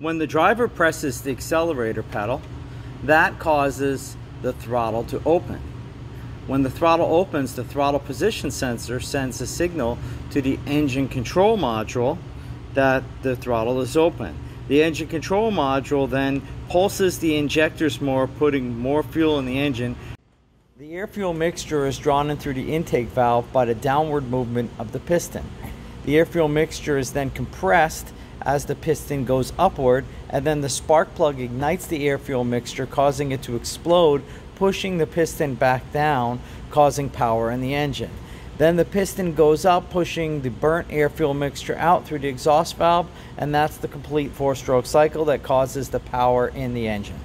When the driver presses the accelerator pedal, that causes the throttle to open. When the throttle opens, the throttle position sensor sends a signal to the engine control module that the throttle is open. The engine control module then pulses the injectors more, putting more fuel in the engine. The air fuel mixture is drawn in through the intake valve by the downward movement of the piston. The air fuel mixture is then compressed as the piston goes upward, and then the spark plug ignites the air fuel mixture, causing it to explode, pushing the piston back down, causing power in the engine. Then the piston goes up, pushing the burnt air fuel mixture out through the exhaust valve, and that's the complete four stroke cycle that causes the power in the engine.